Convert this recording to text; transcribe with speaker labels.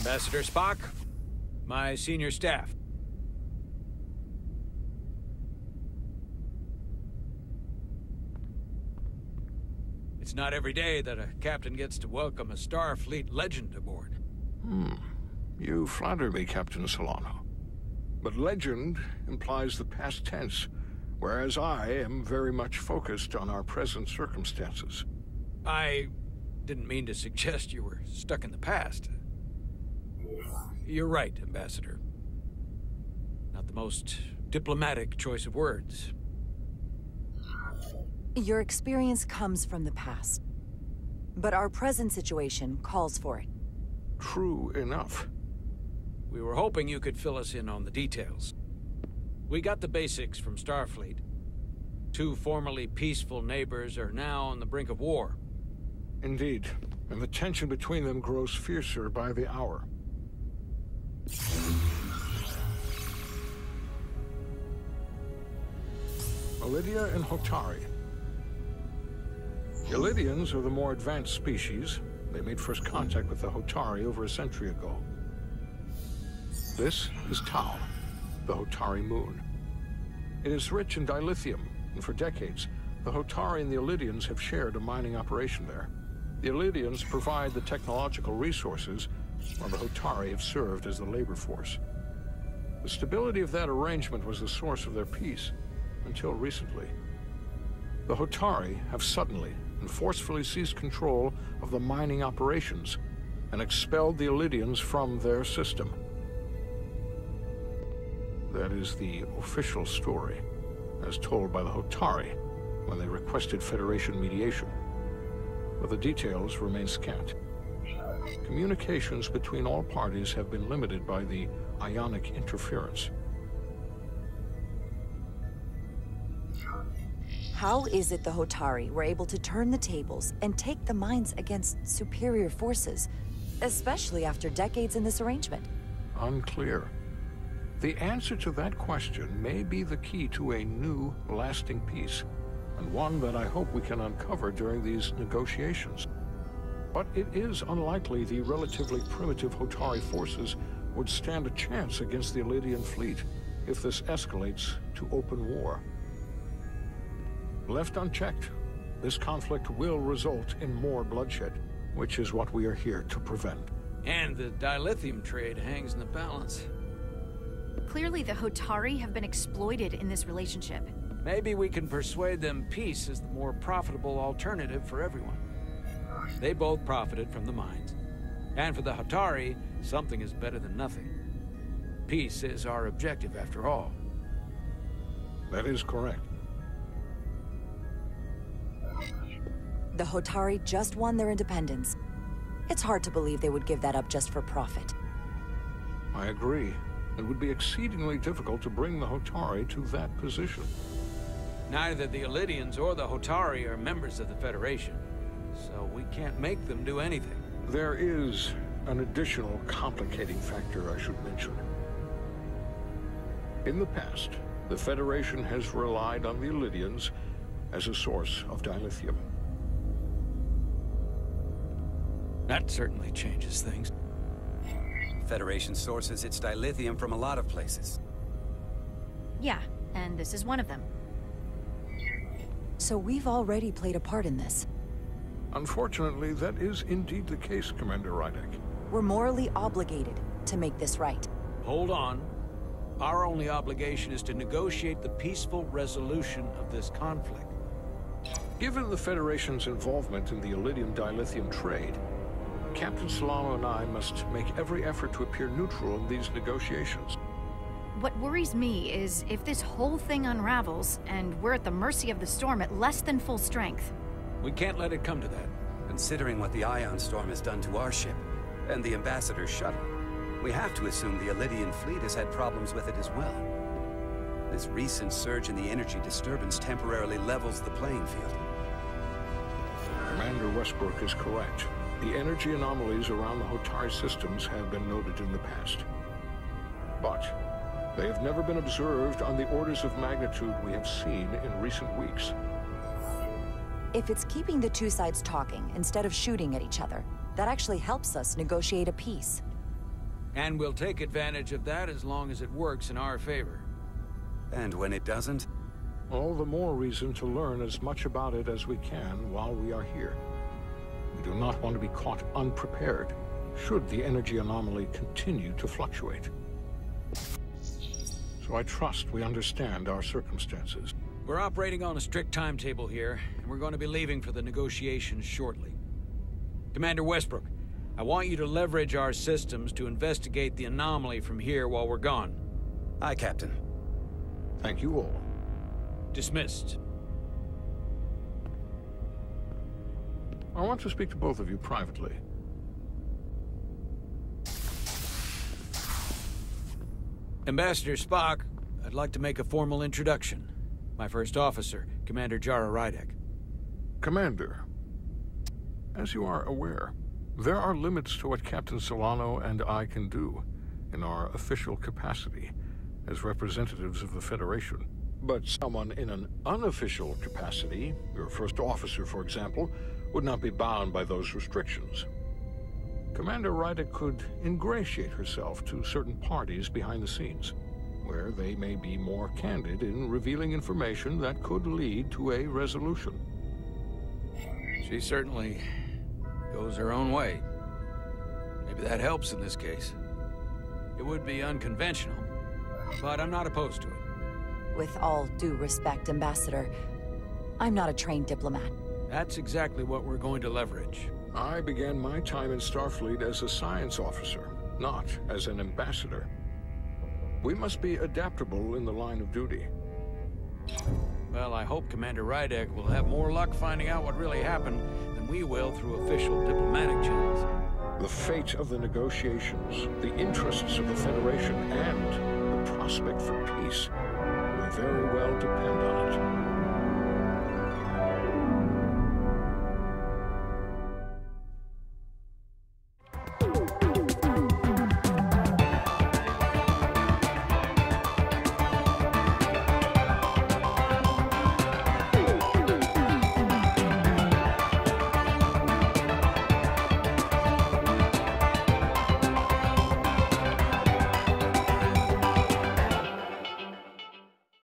Speaker 1: Ambassador Spock, my senior staff. It's not every day that a captain gets to welcome a Starfleet legend aboard.
Speaker 2: Hmm. You flatter me, Captain Solano. But legend implies the past tense, whereas I am very much focused on our present circumstances.
Speaker 1: I didn't mean to suggest you were stuck in the past. You're right, Ambassador. Not the most diplomatic choice of words.
Speaker 3: Your experience comes from the past. But our present situation calls for it.
Speaker 2: True enough.
Speaker 1: We were hoping you could fill us in on the details. We got the basics from Starfleet. Two formerly peaceful neighbors are now on the brink of war.
Speaker 2: Indeed, and the tension between them grows fiercer by the hour. Elidia and Hotari. Elidians are the more advanced species. They made first contact with the Hotari over a century ago. This is Tau, the Hotari moon. It is rich in dilithium, and for decades, the Hotari and the Elidians have shared a mining operation there. The Elidians provide the technological resources, while the Hotari have served as the labor force. The stability of that arrangement was the source of their peace, until recently. The Hotari have suddenly and forcefully seized control of the mining operations and expelled the Elidians from their system. That is the official story, as told by the Hotari when they requested Federation mediation. But the details remain scant. Communications between all parties have been limited by the ionic interference.
Speaker 3: How is it the Hotari were able to turn the tables and take the mines against superior forces, especially after decades in this arrangement?
Speaker 2: Unclear. The answer to that question may be the key to a new, lasting peace, and one that I hope we can uncover during these negotiations. But it is unlikely the relatively primitive Hotari forces would stand a chance against the Elidian fleet if this escalates to open war. Left unchecked, this conflict will result in more bloodshed, which is what we are here to prevent.
Speaker 1: And the dilithium trade hangs in the balance.
Speaker 4: Clearly the Hotari have been exploited in this relationship.
Speaker 1: Maybe we can persuade them peace is the more profitable alternative for everyone. They both profited from the mines. And for the Hotari, something is better than nothing. Peace is our objective, after all.
Speaker 2: That is correct.
Speaker 3: The Hotari just won their independence. It's hard to believe they would give that up just for profit.
Speaker 2: I agree. It would be exceedingly difficult to bring the Hotari to that position.
Speaker 1: Neither the Elidians or the Hotari are members of the Federation, so we can't make them do anything.
Speaker 2: There is an additional complicating factor I should mention. In the past, the Federation has relied on the Elidians as a source of dilithium.
Speaker 1: That certainly changes things.
Speaker 5: Federation sources its dilithium from a lot of places.
Speaker 4: Yeah, and this is one of them.
Speaker 3: So we've already played a part in this.
Speaker 2: Unfortunately, that is indeed the case, Commander Rydek.
Speaker 3: We're morally obligated to make this right.
Speaker 1: Hold on. Our only obligation is to negotiate the peaceful resolution of this conflict.
Speaker 2: Given the Federation's involvement in the Elidian dilithium trade, Captain Solano and I must make every effort to appear neutral in these negotiations.
Speaker 4: What worries me is if this whole thing unravels, and we're at the mercy of the storm at less than full strength.
Speaker 1: We can't let it come to that.
Speaker 5: Considering what the Ion Storm has done to our ship, and the Ambassador's shuttle, we have to assume the Elidian fleet has had problems with it as well. This recent surge in the energy disturbance temporarily levels the playing field.
Speaker 2: Commander Westbrook is correct. The energy anomalies around the Hotari systems have been noted in the past. But they have never been observed on the orders of magnitude we have seen in recent weeks.
Speaker 3: If it's keeping the two sides talking instead of shooting at each other, that actually helps us negotiate a peace.
Speaker 1: And we'll take advantage of that as long as it works in our favor.
Speaker 5: And when it doesn't?
Speaker 2: All the more reason to learn as much about it as we can while we are here. We do not want to be caught unprepared, should the energy anomaly continue to fluctuate. So I trust we understand our circumstances.
Speaker 1: We're operating on a strict timetable here, and we're going to be leaving for the negotiations shortly. Commander Westbrook, I want you to leverage our systems to investigate the anomaly from here while we're gone.
Speaker 5: Aye, Captain.
Speaker 2: Thank you all.
Speaker 1: Dismissed.
Speaker 2: I want to speak to both of you privately.
Speaker 1: Ambassador Spock, I'd like to make a formal introduction. My first officer, Commander Jara Rydek.
Speaker 2: Commander, as you are aware, there are limits to what Captain Solano and I can do in our official capacity as representatives of the Federation. But someone in an unofficial capacity, your first officer, for example, would not be bound by those restrictions. Commander Rydek could ingratiate herself to certain parties behind the scenes, where they may be more candid in revealing information that could lead to a resolution.
Speaker 1: She certainly goes her own way. Maybe that helps in this case. It would be unconventional, but I'm not opposed to it.
Speaker 3: With all due respect, Ambassador, I'm not a trained diplomat.
Speaker 1: That's exactly what we're going to leverage.
Speaker 2: I began my time in Starfleet as a science officer, not as an ambassador. We must be adaptable in the line of duty.
Speaker 1: Well, I hope Commander Rydek will have more luck finding out what really happened than we will through official diplomatic channels.
Speaker 2: The fate of the negotiations, the interests of the Federation, and the prospect for peace will very well depend on it.